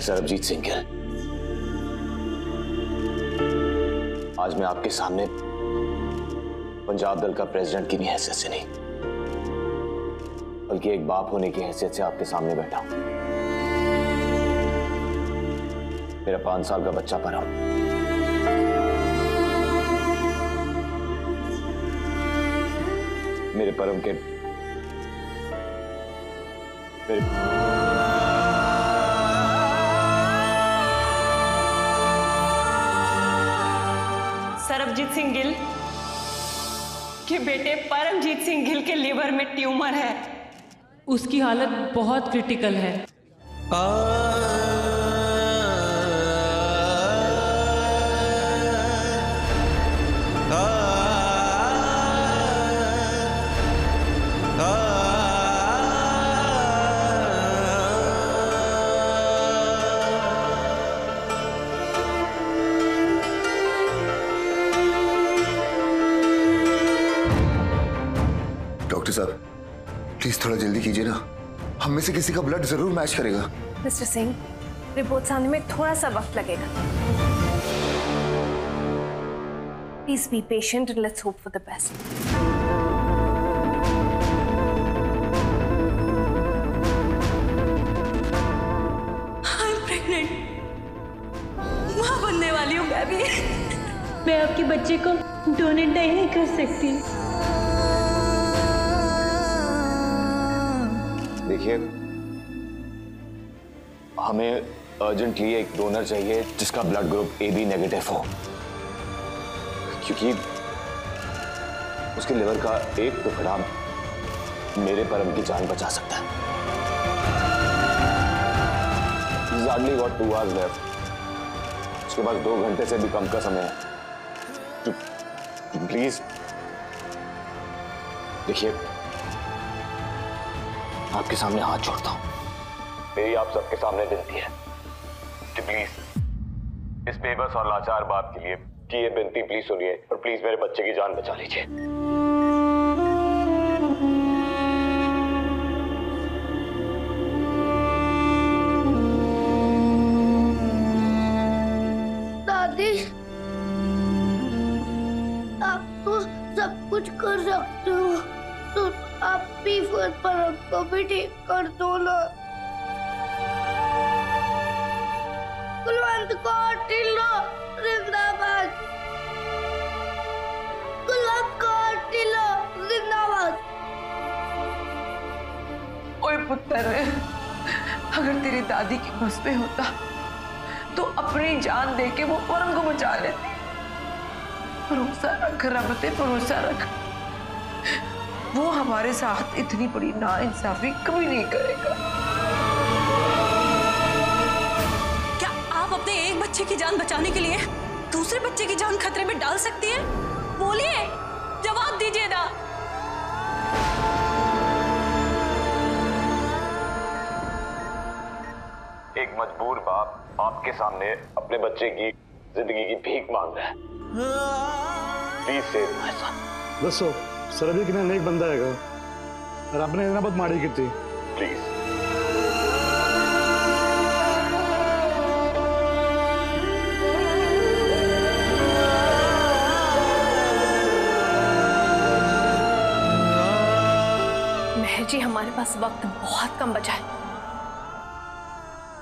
मैं सरबजीत सिंह गिल आज मैं आपके सामने पंजाब दल का प्रेसिडेंट की भी हैसियत से नहीं, बल्कि एक बाप होने की हैसियत से आपके सामने बैठा हूँ। मेरा पाँच साल का बच्चा परम मेरे परम के मेरे सरबजीत सिंह गिल के बेटे परमजीत सिंह गिल के लीवर में ट्यूमर है। उसकी हालत बहुत क्रिटिकल है। डॉक्टर साहब प्लीज़ थोड़ा जल्दी कीजिए ना। हम में से किसी का ब्लड ज़रूर मैच करेगा। मिस्टर सिंह रिपोर्ट्स आने में थोड़ा सा वक्त लगेगा। Please be patient and let's hope for the best I am pregnant माँ बनने वाली मैं भी। मैं आपके बच्चे को डोनेट नहीं कर सकती। देखिए, हमें अर्जेंटली एक डोनर चाहिए जिसका blood group A B negative हो। क्योंकि उसके लिवर का एक टुकड़ा मेरे परम की जान बचा सकता है। टू आवर्स लेफ़्ट उसके पास दो घंटे से भी कम का समय है। प्लीज़ देखिए आपके सामने हाथ जोड़ता हूँ। मेरी आप सबके सामने विनती है कि प्लीज़ इस बेबस और लाचार बाप के लिए कि ये विनती प्लीज़ सुनिए और प्लीज़ मेरे बच्चे की जान बचा लीजिए। दादी आप तो सब कुछ कर सकते हो। भी फिर परम को भी ठीक कर दो ना। कुलवंत को टिल्लो जिंदाबाद। कुलवंत को टिल्लो जिंदाबाद। ओए पुत्र, अगर तेरी दादी के बस में होता तो अपनी जान दे के वो परम को बचा लेती। भरोसा रख, रब पे भरोसा रख। वो हमारे साथ इतनी बड़ी ना इंसाफी कभी नहीं करेगा। क्या आप अपने एक बच्चे की जान बचाने के लिए दूसरे बच्चे की जान खतरे में डाल सकती हैं? बोलिए जवाब दीजिए ना एक मजबूर बाप आपके सामने अपने बच्चे की ज़िंदगी की भीख मांग रहा है। प्लीज़ सेव माय सन सरबी कितना नेक बंदा है और आपने इतना बहुत माड़ी की थी। जी हमारे पास वक्त बहुत कम बचा है।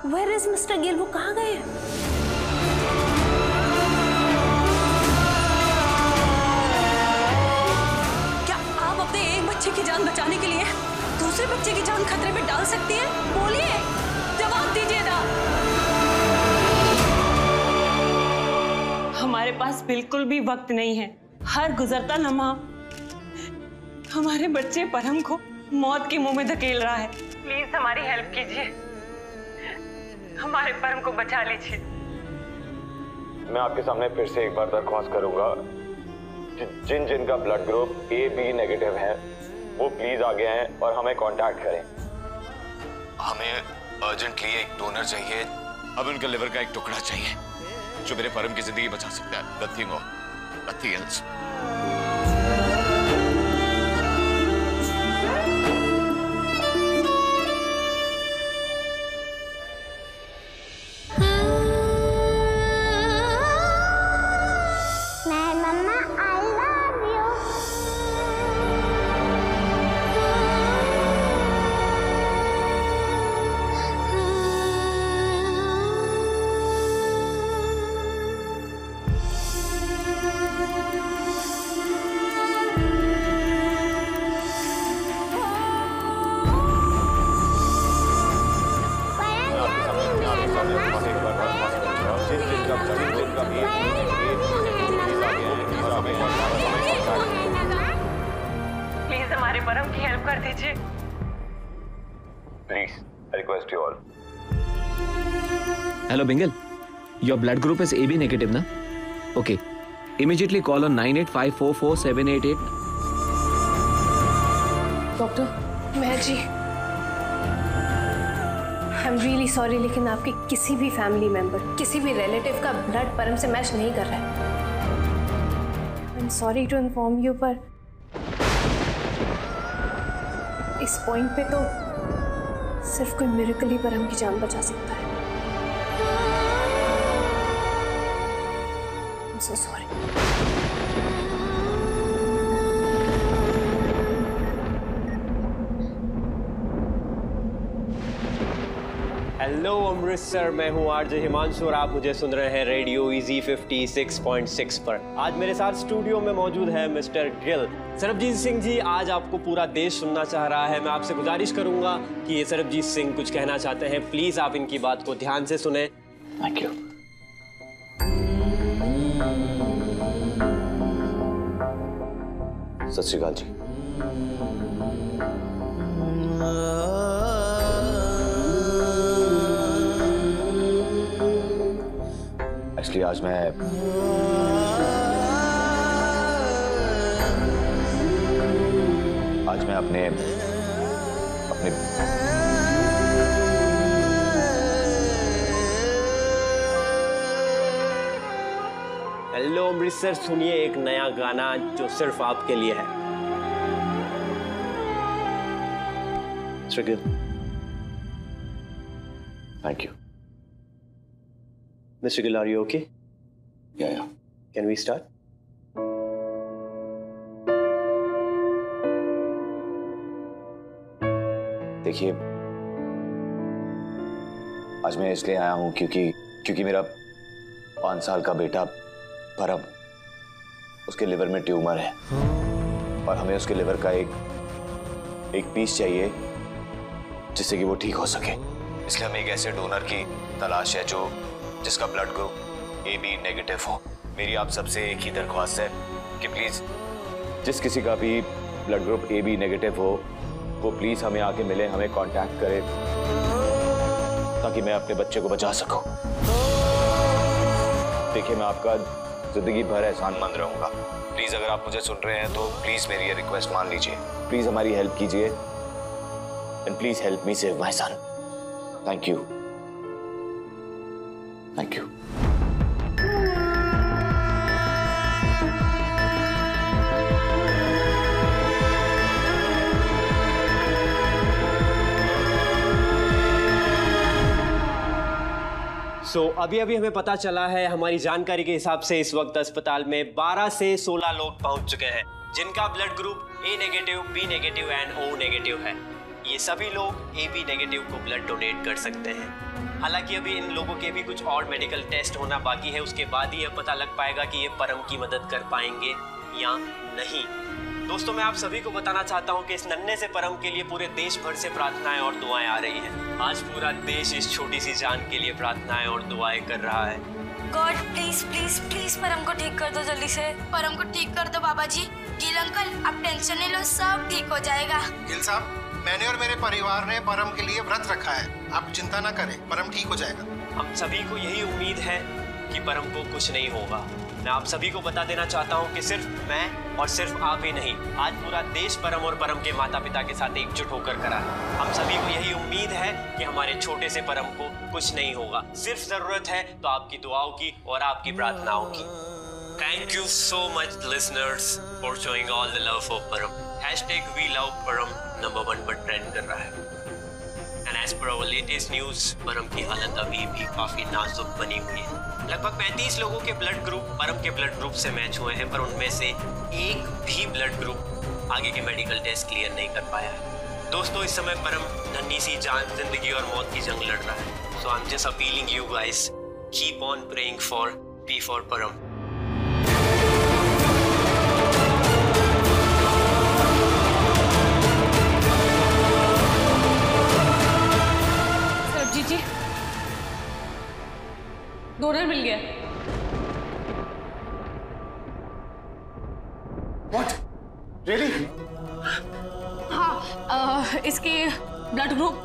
वेयर इज़ मिस्टर गिल वो कहाँ गए हैं? बच्चे की जान खतरे में डाल सकती है? बोलिए। जवाब दीजिए ना हमारे पास बिल्कुल भी वक्त नहीं है। हर गुजरता लम्हा हमारे बच्चे परम को मौत के मुँह में धकेल रहा है। प्लीज़ हमारी हेल्प कीजिए। हमारे परम को बचा लीजिए। मैं आपके सामने फिर से एक बार दरख्वास्त करूँगा। कि जिन जिन का blood group A B negative है वो प्लीज़ आगे आए और हमें कांटेक्ट करें। हमें अर्जेंटली एक डोनर चाहिए। अब उनके लिवर का एक टुकड़ा चाहिए, जो मेरे फर्म की ज़िंदगी बचा सकता है। नथिंग और nothing else Hello, Bingal. Your blood group is AB negative, na? Okay. Immediately call on 985447888. Doctor मैं जी आई एम रियली सॉरी लेकिन आपके किसी भी फैमिली मेंबर किसी भी रिलेटिव का ब्लड परम से मैच नहीं कर रहा है I am sorry to inform you पर इस पॉइंट पे तो सिर्फ़ कोई मिरेकल ही परम की जान बचा सकता I'm so sorry. Hello Amritsar मैं हूँ आरजे हिमांशु और आप मुझे सुन रहे हैं रेडियो इजी 56.6 पर। आज मेरे साथ स्टूडियो में मौजूद है मिस्टर गिल सरबजीत सिंह जी आज आपको पूरा देश सुनना चाह रहा है। मैं आपसे गुजारिश करूँगा कि ये सरबजीत सिंह कुछ कहना चाहते हैं। प्लीज़ आप इनकी बात को ध्यान से सुने। थैंक यू सत श्रीकाल जी एक्चुअली आज मैं आज मैं अपने अपने हेलो अमृतसर सुनिए एक नया गाना जो सिर्फ़ आपके लिए है। Thank you mister Gill are you okay yeah yeah can we start देखिए आज मैं इसलिए आया हूँ क्योंकि क्योंकि मेरा पाँच साल का बेटा परम उसके लिवर में ट्यूमर है। और हमें उसके लिवर का एक एक पीस चाहिए, जिससे कि वो ठीक हो सके। इसलिए हमें एक ऐसे डोनर की तलाश है जो, जिसका blood group A B negative हो। मेरी आप सबसे एक ही दरख्वास्त है कि प्लीज़ जिस किसी का भी blood group A B negative हो, वो प्लीज़ हमें आके मिले, हमें कांटेक्ट करे, ताकि मैं अपने बच्चे को बचा सकूँ। देखिए, मैं आपका ज़िंदगी भर एहसान मंद रहूँगा। प्लीज़ अगर आप मुझे सुन रहे हैं तो प्लीज़ मेरी ये रिक्वेस्ट मान लीजिए। प्लीज़ हमारी हेल्प कीजिए। And please help me save my son thank you thank you so so, अभी अभी हमें पता चला है हमारी जानकारी के हिसाब से इस वक्त अस्पताल में 12 से 16 लोग पहुँच चुके हैं जिनका blood group A negative B negative and O negative है। ये सभी लोग ए बी नेगेटिव को ब्लड डोनेट कर सकते हैं। हालाँकि अभी इन लोगों के भी कुछ और मेडिकल टेस्ट होना बाकी है उसके बाद ही यह पता लग पाएगा कि ये परम की मदद कर पाएँगे या नहीं। दोस्तों मैं आप सभी को बताना चाहता हूँ कि इस नन्हे से परम के लिए पूरे देश भर से प्रार्थनाएँ और दुआएँ आ रही हैं। आज पूरा देश इस छोटी सी जान के लिए प्रार्थनाएँ और दुआएँ कर रहा है। गॉड प्लीज़ प्लीज़ प्लीज़ परम को ठीक कर दो जल्दी से। परम को ठीक कर दो बाबा जी गिल अंकल आप टेंशन नहीं लो सब ठीक हो जाएगा। गिल साहब मैंने और मेरे परिवार ने परम के लिए व्रत रखा है। आप चिंता ना करें परम ठीक हो जाएगा। हम सभी को यही उम्मीद है कि परम को कुछ नहीं होगा। मैं आप सभी को बता देना चाहता हूँ कि सिर्फ़ मैं और सिर्फ़ आप ही नहीं, आज पूरा देश परम और परम के माता पिता के साथ एकजुट होकर करा है। हम सभी को यही उम्मीद है कि हमारे छोटे से परम को कुछ नहीं होगा। सिर्फ़ ज़रूरत है तो आपकी दुआओं की और आपकी प्रार्थनाओं की। Thank you so much listeners for showing all the love for Param. Hashtag we love Param number one पर ट्रेंड कर रहा है। And as per our latest news Param की हालत अभी भी काफ़ी नाजुक बनी हुई है। लगभग 35 लोगों के ब्लड ग्रुप परम के ब्लड ग्रुप से मैच हुए हैं, पर उनमें से एक भी ब्लड ग्रुप आगे के मेडिकल टेस्ट क्लियर नहीं कर पाया है। दोस्तों, इस समय परम नन्ही सी जान, ज़िंदगी और मौत की जंग लड़ रहा है। So I am just appealing you guys keep on praying for P for Param. Donor मिल गया। व्हाट रियली हाँ अ, इसके ब्लड ग्रुप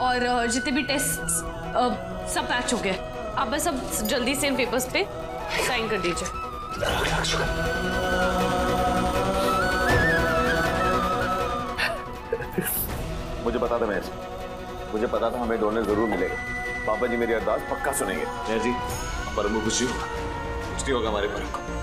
और जितने भी टेस्ट सब मैच हो गए आप बस अब जल्दी से इन पेपर्स पे साइन कर दीजिए। मुझे पता था मैं मुझे पता था हमें डोनर ज़रूर मिलेगा। पापा जी मेरी अरदास पक्का सुनेंगे। जी परम खुशी होगा कुछ नहीं होगा हमारे परम को।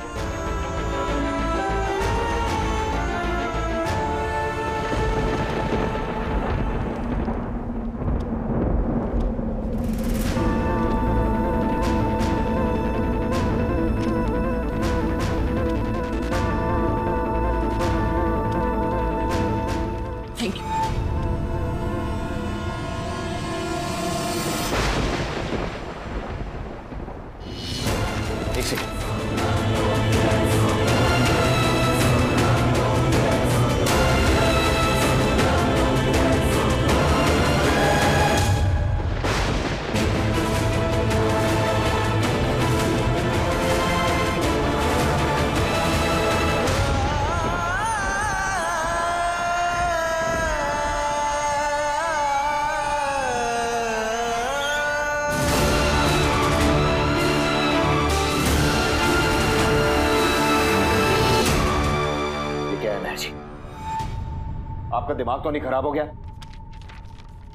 आपका दिमाग तो नहीं खराब हो गया?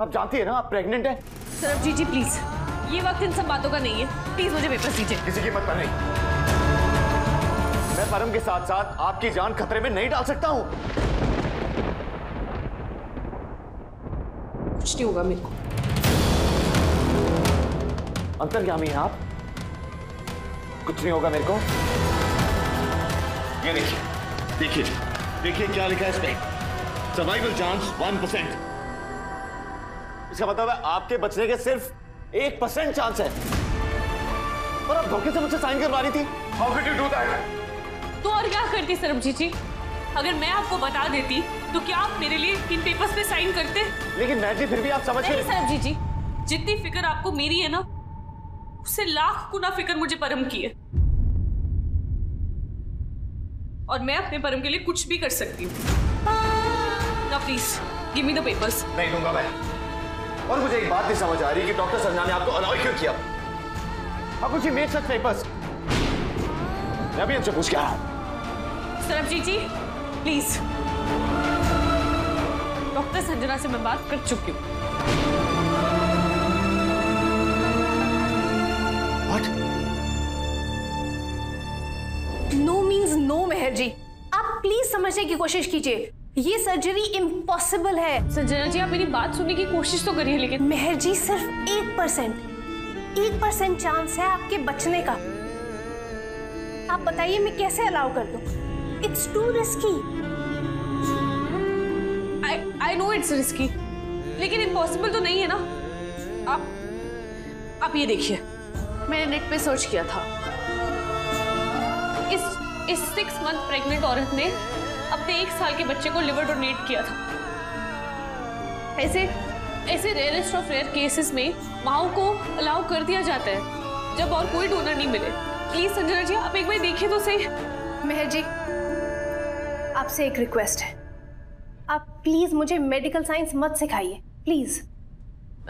आप जानती है ना आप प्रेग्नेंट हैं? सरब जी जी प्लीज़ ये वक्त इन सब बातों का नहीं है। प्लीज़ मुझे पेपर्स दीजिए। किसी कीमत पर नहीं मैं परम के साथ साथ आपकी जान खतरे में नहीं डाल सकता हूँ। कुछ नहीं होगा मेरे को। अंतर्यामी हैं आप? कुछ नहीं होगा मेरे को? ये देखिए देखिए देखिए क्या लिखा है इसमें सर्वाइवल चांस वन परसेंट इसका मतलब है आपके बचने के सिर्फ़ एक परसेंट चांस है। और आप धोखे से मुझसे साइन करवा रही थी। How did you do that तो और क्या करती सरबजीत जी? अगर मैं आपको बता देती तो क्या आप मेरे लिए इन पेपर्स पे साइन करते? लेकिन मैं जी फिर भी आप समझ नहीं सरबजीत जी जितनी फ़िक्र आपको मेरी है ना उससे लाख गुना फ़िक्र मुझे परम की है। और मैं अपने परम के लिए कुछ भी कर सकती हूँ। ना please give me the papers नहीं दूँगा मैं। और मुझे एक बात नहीं समझ आ रही कि डॉक्टर सरना ने आपको अलाउ क्यों किया? अब कुछ मेड सच पेपर्स मैं अभी इनसे पूछ के आया। हूँ। सरबजीत जी प्लीज़ डॉक्टर संजना से मैं बात कर चुकी हूँ। No means no Mehar ji. आप प्लीज़ समझने की कोशिश कीजिए। ये सर्जरी इम्पॉसिबल है। संजना जी आप मेरी बात सुनने की कोशिश तो करिए लेकिन मेहर जी सिर्फ़ एक परसेंट। एक परसेंट चांस है आपके बचने का। आप बताइए मैं कैसे अलाउ कर दूँ? It's too risky I I know it's risky लेकिन इम्पॉसिबल तो नहीं है ना? आप आप ये देखिए। मैंने नेट पे सर्च किया था। इस इस सिक्स मंथ प्रेग्नेंट औरत ने अपने एक साल के बच्चे को लिवर डोनेट किया था। ऐसे ऐसे रेयरेस्ट ऑफ़ रेयर केसेस में माओ को अलाउ कर दिया जाता है जब और कोई डोनर नहीं मिले। प्लीज़ संजना जी आप एक बार देखिए तो सही। मेहर जी आपसे एक रिक्वेस्ट है। आप प्लीज़ मुझे मेडिकल साइंस मत सिखाइए प्लीज़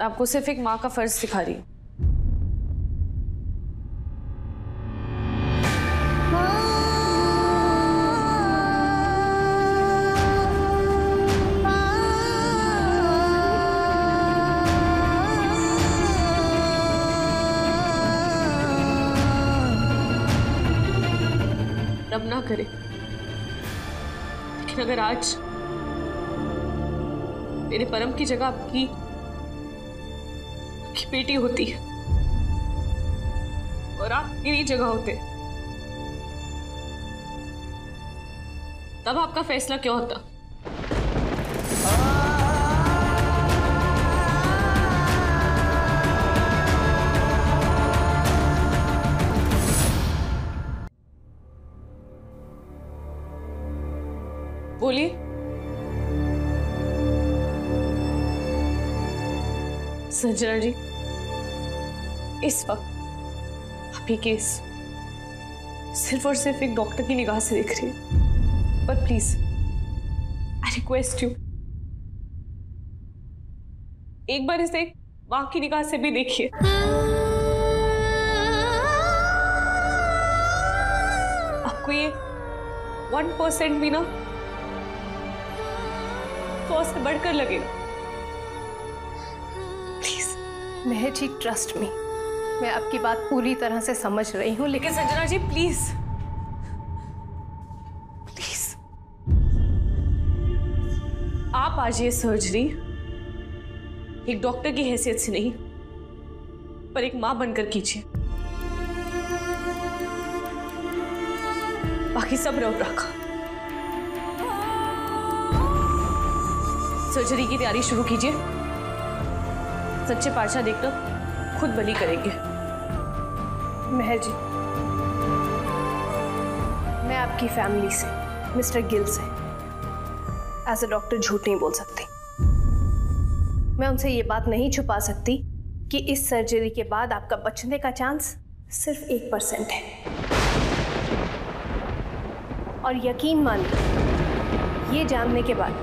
आपको सिर्फ़ एक माँ का फ़र्ज़ सिखा रही हूँ। अगर आज मेरे परम की जगह आपकी आपकी बेटी होती है और आप मेरी जगह होते, तब आपका फैसला क्यों होता? संजना जी, इस वक्त आप ये केस सिर्फ़ और सिर्फ़ एक डॉक्टर की निगाह से देख रही है। पर प्लीज़ आई रिक्वेस्ट यू एक बार इसे माँ की निगाह से भी देखिए। आपको ये वन परसेंट भी ना, सौ से बढ़कर लगेगा। मेहर जी ट्रस्ट मी मैं आपकी बात पूरी तरह से समझ रही हूँ, लेकिन संजना जी प्लीज़ प्लीज़ आप आज ये सर्जरी एक डॉक्टर की हैसियत से नहीं, पर एक माँ बनकर कीजिए। बाकी सब रब रखा। सर्जरी की तैयारी शुरू कीजिए। सच्चे पातशाह देखना खुद बली करेंगे। मेहर जी। मैं आपकी फैमिली से, मिस्टर गिल से एज अ डॉक्टर झूठ नहीं बोल सकती। मैं उनसे ये बात नहीं छुपा सकती कि इस सर्जरी के बाद आपका बचने का चांस सिर्फ़ एक परसेंट है। और यकीन मानिए, ये जानने के बाद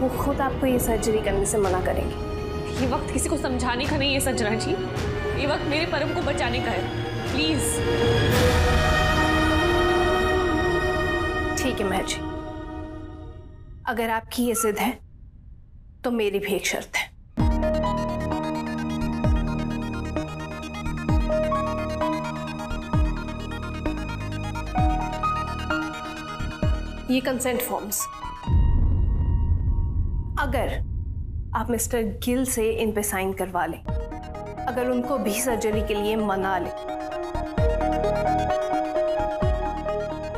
वो खुद आपको ये सर्जरी करने से मना करेंगे। ये वक्त किसी को समझाने का नहीं है संजना जी। ये वक्त मेरे परम को बचाने का है। प्लीज़ ठीक है महर जी अगर आपकी ये जिद है तो मेरी भी एक शर्त है। ये कंसेंट फॉर्म्स अगर आप मिस्टर गिल से इन पे साइन करवा लें। अगर उनको भी सर्जरी के लिए मना लें।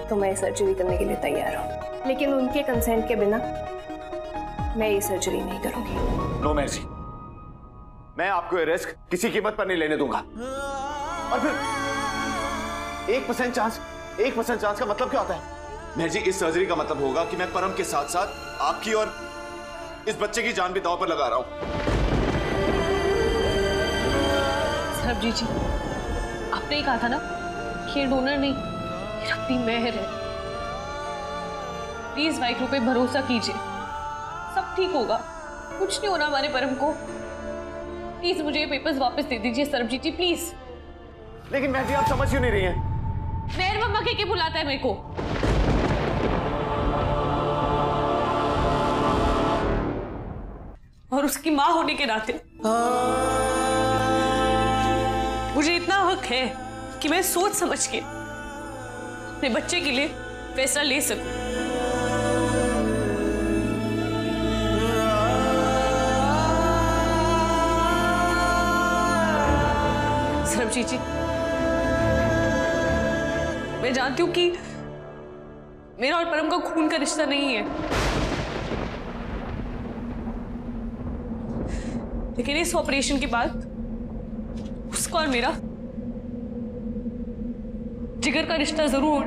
तो मैं सर्जरी करने के लिए तैयार हूँ। लेकिन उनके कंसेंट के बिना मैं ये सर्जरी नहीं करूँगी। नो मैसी मैं आपको ये रिस्क किसी कीमत पर नहीं लेने दूँगा। और फिर एक परसेंट चांस एक परसेंट चांस का मतलब क्या होता है? मेहर जी इस सर्जरी का मतलब होगा कि मैं परम के साथ साथ आपकी और इस बच्चे की जान भी दांव पर लगा रहा हूँ। सरबजीत जी आपने ही कहा था ना कि ये डोनर नहीं ये रब्बी मेहर है। प्लीज़ वाइकरो पे भरोसा कीजिए। सब ठीक होगा कुछ नहीं होना हमारे परम को। प्लीज़ मुझे ये पेपर्स वापस दे दीजिए सरबजीत जी प्लीज़। लेकिन मैं जी आप समझ क्यों नहीं रही हैं? मेहर मम्मा के, के बुलाता है मेरे को? उसकी माँ होने के नाते। मुझे इतना हक है कि मैं सोच समझ के अपने बच्चे के लिए फैसला ले सकूँ। सरबजीत जी मैं जानती हूँ कि मेरा और परम का खून का रिश्ता नहीं है। लेकिन इस ऑपरेशन के बाद उसका और मेरा जिगर का रिश्ता ज़रूर